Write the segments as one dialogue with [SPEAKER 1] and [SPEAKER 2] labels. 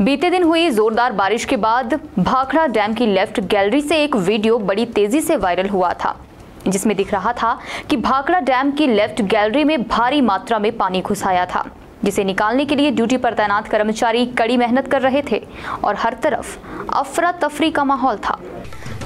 [SPEAKER 1] बीते दिन हुई जोरदार बारिश के बाद भाखड़ा डैम की लेफ़्ट गैलरी से एक वीडियो बड़ी तेज़ी से वायरल हुआ था, जिसमें दिख रहा था कि भाखड़ा डैम की लेफ़्ट गैलरी में भारी मात्रा में पानी घुसाया था। जिसे निकालने के लिए ड्यूटी पर तैनात कर्मचारी कड़ी मेहनत कर रहे थे और हर तरफ़ अफरा तफरी का माहौल था।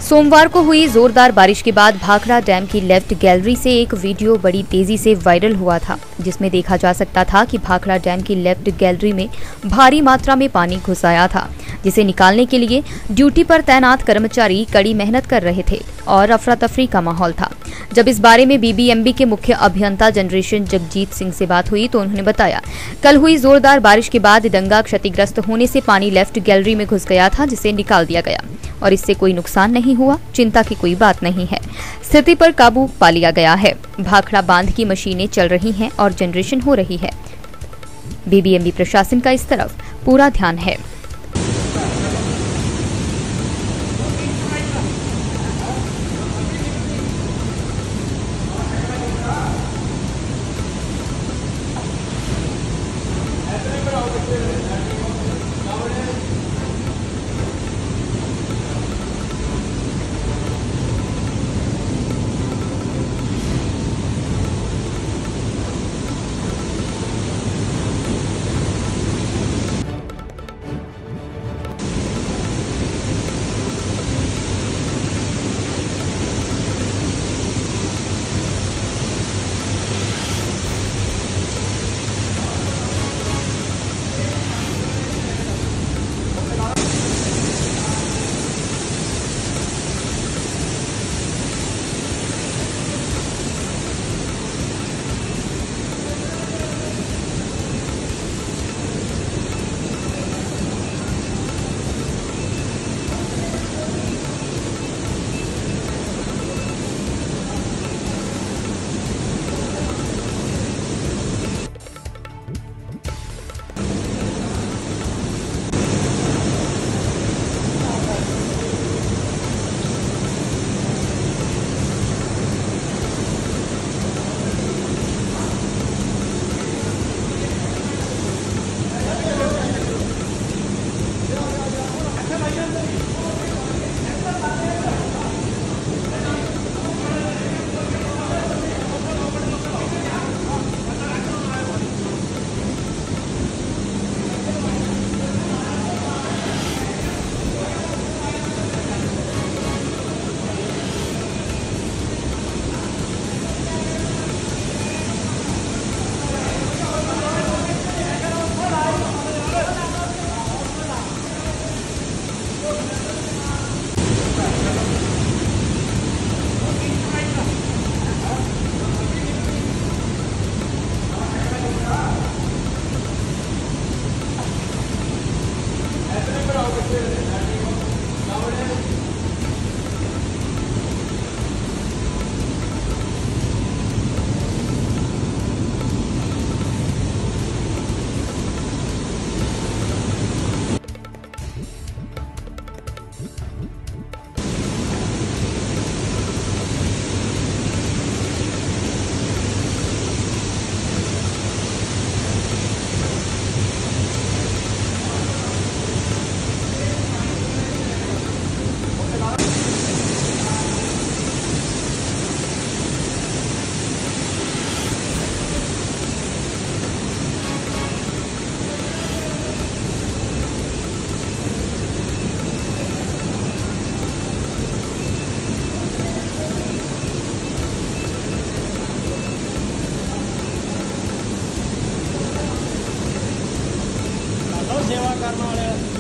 [SPEAKER 1] सोमवार को हुई जोरदार बारिश के बाद भाखड़ा डैम की लेफ़्ट गैलरी से एक वीडियो बड़ी तेज़ी से वायरल हुआ था, जिसमें देखा जा सकता था कि भाखड़ा डैम की लेफ़्ट गैलरी में भारी मात्रा में पानी घुस आया था, जिसे निकालने के लिए ड्यूटी पर तैनात कर्मचारी कड़ी मेहनत कर रहे थे और अफरा तफरी का माहौल था। जब इस बारे में बीबीएमबी के मुख्य अभियंता जनरेशन जगजीत सिंह से बात हुई तो उन्होंने बताया, कल हुई जोरदार बारिश के बाद दंगा क्षतिग्रस्त होने से पानी लेफ़्ट गैलरी में घुस गया था, जिसे निकाल दिया गया। और इससे कोई नुकसान नहीं हुआ, चिंता की कोई बात नहीं है। स्थिति पर काबू पा लिया गया है। भाखड़ा बाँध की मशीनें चल रही हैं और जनरेशन हो रही है। बीबीएमबी प्रशासन का इस तरफ़ पूरा ध्यान है।
[SPEAKER 2] ಸೇವಾ ಕಾರಣ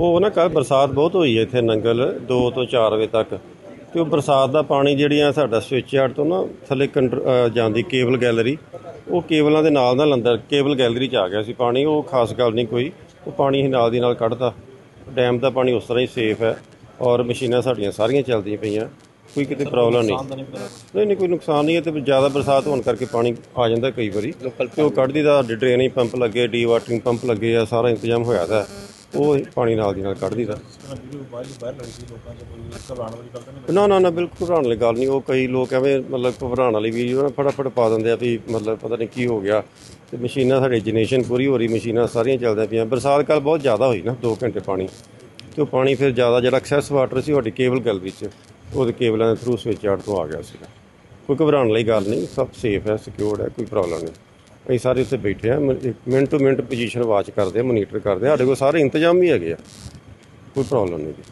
[SPEAKER 3] ਉਹ ਨਾ ਕੱਲ ਬਰਸਾਤ ਬਹੁਤ ਹੋਈ ਹੈ ਇੱਥੇ ਨੰਗਲ 2 ਤੋਂ 4 ਵਜੇ ਤੱਕ।
[SPEAKER 2] ਤੇ ਉਹ ਬਰਸਾਤ ਦਾ ਪਾਣੀ ਜਿਹੜੀਆਂ ਸਾਡਾ ਸਵਿਚ ਯਾਰਡ ਤੋਂ ਨਾ ਥੱਲੇ ਜਾਂਦੀ ਕੇਬਲ ਗੈਲਰੀ ਉਹ ਕੇਬਲਾਂ ਦੇ ਨਾਲ ਨਾਲ ਅੰਦਰ ਕੇਬਲ ਗੈਲਰੀ ਚ ਆ ਗਿਆ ਸੀ ਪਾਣੀ ਉਹ ਖਾਸ ਗੱਲ ਨਹੀਂ ਕੋਈ। ਉਹ ਪਾਣੀ ਹੀ ਨਾਲ ਦੀ ਨਾਲ ਕੱਢਤਾ। ਡੈਮ ਦਾ ਪਾਣੀ ਉਸ ਤਰ੍ਹਾਂ ਹੀ ਸੇਫ ਹੈ ਔਰ ਮਸ਼ੀਨਾਂ ਸਾਡੀਆਂ ਸਾਰੀਆਂ ਚੱਲਦੀਆਂ ਪਈਆਂ। ਕੋਈ ਕਿਤੇ ਪ੍ਰੋਬਲਮ ਨਹੀਂ। ਨਹੀਂ ਨਹੀਂ ਕੋਈ ਨੁਕਸਾਨ ਨਹੀਂ ਹੈ ਤੇ ਜ਼ਿਆਦਾ ਬਰਸਾਤ ਹੋਣ ਕਰਕੇ ਪਾਣੀ ਆ ਜਾਂਦਾ ਕਈ ਵਾਰੀ। ਤੇ ਉਹ ਕੱਢਦੀ ਦਾ ਡਰੇਨੇਜ ਪੰਪ ਲੱਗੇ ਡੀ ਵਾਟਰਿੰਗ ਪੰਪ ਲੱਗੇ ਆ ਸਾਰਾ ਇੰਤਜ਼ਾਮ ਹੋਇਆ ਦਾ। ਉਹ ਪਾਣੀ ਨਾਲ ਦੀ ਨਾਲ ਕੱਢਦੀ ਦਾ। ਨਾ ਨਾ ਨਾ, ਬਿਲਕੁਲ ਘਬਰਾਉਣ ਵਾਲੀ ਗੱਲ ਨਹੀਂ। ਉਹ ਕਈ ਲੋਕ ਐਵੇਂ ਮਤਲਬ ਘਬਰਾਉਣ ਵਾਲੀ ਵੀ ਉਹਨਾਂ ਫਟਾਫਟ ਪਾ ਦਿੰਦੇ ਆ ਵੀ ਮਤਲਬ ਪਤਾ ਨਹੀਂ ਕੀ ਹੋ ਗਿਆ। ਤੇ ਮਸ਼ੀਨਾਂ ਸਾਡੀ ਜਨਰੇਸ਼ਨ ਪੂਰੀ ਹੋ ਰਹੀ, ਮਸ਼ੀਨਾਂ ਸਾਰੀਆਂ ਚੱਲਦੀਆਂ ਪਈਆਂ। ਬਰਸਾਤ ਕੱਲ ਬਹੁਤ ਜ਼ਿਆਦਾ ਹੋਈ ਨਾ 2 ਘੰਟੇ ਪਾਣੀ। ਤੇ ਉਹ ਪਾਣੀ ਫਿਰ ਜ਼ਿਆਦਾ ਜਿਹੜਾ ਐਕਸੈਸ ਵਾਟਰ ਸੀ ਤੁਹਾਡੀ ਕੇਬਲ ਗੈਲਰੀ ਵਿੱਚ, ਉਹਦੇ ਕੇਬਲਾਂ ਦੇ ਥਰੂ ਸਵਿਚ ਯਾਰਡ ਤੋਂ ਆ ਗਿਆ ਸੀਗਾ। ਕੋਈ ਘਬਰਾਉਣ ਵਾਲੀ ਗੱਲ ਨਹੀਂ, ਸਭ ਸੇਫ ਹੈ ਸਿਕਿਉਰਡ ਹੈ, ਕੋਈ ਪ੍ਰੋਬਲਮ ਨਹੀਂ। ਅਸੀਂ ਸਾਰੇ ਉੱਥੇ ਬੈਠੇ ਆ minute to minute position watch ਕਰਦੇ ਆ ਮੋਨੀਟਰ ਕਰਦੇ ਆ ਸਾਡੇ ਕੋਲ ਸਾਰੇ ਇੰਤਜ਼ਾਮ ਵੀ ਹੈਗੇ ਆ। ਕੋਈ ਪ੍ਰੋਬਲਮ ਨਹੀਂ ਜੀ।